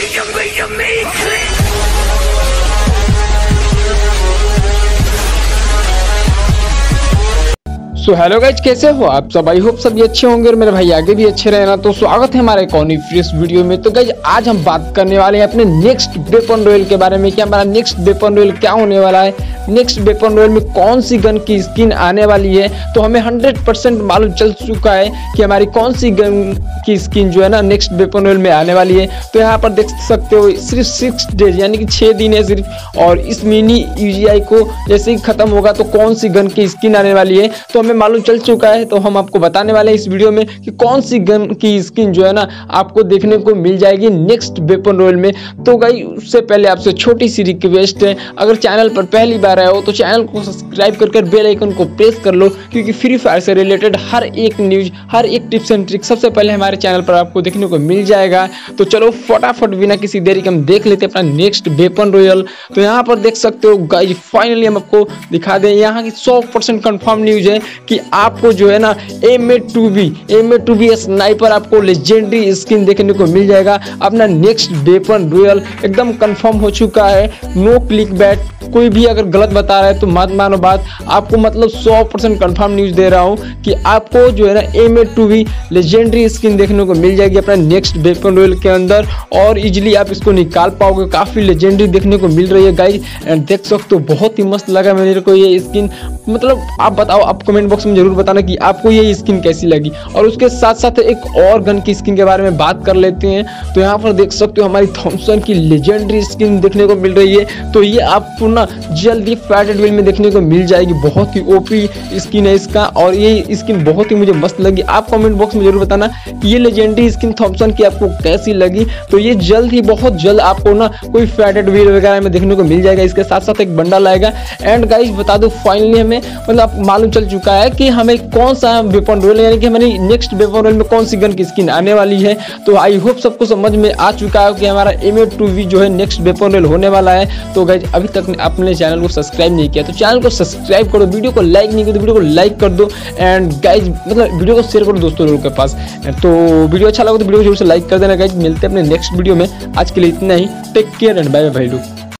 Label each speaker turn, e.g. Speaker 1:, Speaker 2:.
Speaker 1: Wait, you, wait, you, me.
Speaker 2: So hello guys कैसे हो आप सब? आई होप सभी अच्छे होंगे और मेरे भाई आगे भी अच्छे रहना तो स्वागत है हमारे कौनी फ्रेश वीडियो में। तो गाइज़ आज हम बात करने वाले हैं अपने नेक्स्ट वेपन रॉयल के बारे में कि हमारा नेक्स्ट वेपन रॉयल क्या होने वाला है। नेक्स्ट वेपन रॉयल में कौन सी गन की स्किन आने वाली है? तो हमें हंड्रेड परसेंट मालूम चल चुका है कि हमारी कौन सी गन की स्किन जो है ना नेक्स्ट वेपन रॉयल में आने वाली है। तो यहाँ पर देख सकते हो, सिर्फ़ सिक्स डेज़ यानी कि छः दिन है सिर्फ़। और इस मिनी यूजीआई को जैसे ही खत्म होगा तो कौन सी गन की स्किन आने वाली है? तो हमें मालूम चल चुका है तो हम आपको बताने वाले हैं इस वीडियो में कि कौन सी गन की स्किन जो है ना आपको देखने को मिल जाएगी नेक्स्ट वेपन रोल में। तो गई उससे पहले आपसे छोटी सी रिक्वेस्ट है। अगर चैनल पर पहली बार आए हो तो चैनल को सब्सक्राइब कर कर बेल को प्रेस कर लो, क्योंकि फ्री फायर से रिलेटेड हर एक न्यूज़ हर एक टिप्स एंड ट्रिक सबसे पहले हमारे चैनल पर आपको देखने को मिल जाएगा। तो चलो, फटाफट बिना किसी देरी के हम देख लेते हैं अपना नेक्स्ट वेपन रॉयल तो यहाँ पर देख सकते हो गाइज़ फाइनली हम आपको दिखा दें, यहाँ की सौ परसेंट कन्फर्म न्यूज़ है कि आपको जो है ना M A two B M A two B sniper आपको लेजेंडरी स्किन देखने को मिल जाएगा। अपना नेक्स्ट वेपन रॉयल एकदम कंफर्म हो चुका है। नो क्लिक बैट कोई भी अगर गलत बता रहा है तो मत मानो बात। आपको मतलब 100 परसेंट कन्फर्म न्यूज़ दे रहा हूँ कि आपको जो है ना M A two B legendary skin देखने को मिल जाएगी अपना नेक्स्ट वेपन रोयल के अंदर। और इजिली आप इसको निकाल पाओगे। काफ़ी लेजेंडरी देखने को मिल रही है गाइज़ एंड देख सकते हो, बहुत ही मस्त लगा मेरे को ये स्किन मतलब आप बताओ, आप कमेंट बॉक्स में ज़रूर बताना कि आपको ये स्किन कैसी लगी। और उसके साथ साथ एक और गन की स्किन के बारे में बात कर लेते हैं। तो यहाँ पर देख सकते हो हमारी थॉमसन की लेजेंडरी स्किन देखने को मिल रही है। तो ये आपको ना जल्दी फैटेड व्हील में देखने को मिल जाएगी। बहुत ही ओपी स्किन है इसका और ये स्किन बहुत ही मुझे मस्त लगी। आप कमेंट बॉक्स में ज़रूर बताना कि ये लेजेंडरी स्किन थॉमसन की आपको कैसी लगी। तो ये जल्द ही, बहुत जल्द आपको ना कोई फैटेड व्हील वगैरह में देखने को मिल जाएगा। इसके साथ साथ एक बंडल आएगा। एंड गाइज़ बता दो फाइनली हमें मतलब मालूम चल चुका है कि हमें कौन सा वेपन रोल यानी कि हमारी नेक्स्ट वेपन रोल में कौन सी गन की स्किन आने वाली है। तो आई होप सबको समझ में आ चुका है कि हमारा एम ए जो है नेक्स्ट वेपन रोल होने वाला है। तो गाइज़ अभी तक अपने चैनल को सब्सक्राइब नहीं किया तो चैनल को सब्सक्राइब करो वीडियो को लाइक नहीं किया तो वीडियो को लाइक कर दो। एंड गाइज़ मतलब वीडियो को शेयर करो दोस्तों लोगों के पास। तो वीडियो अच्छा लगा तो वीडियो को ज़रूर से लाइक कर देना गाइज़ मिलते हैं अपने नेक्स्ट वीडियो में। आज के लिए इतना ही। Take care and bye bye भाई लोग।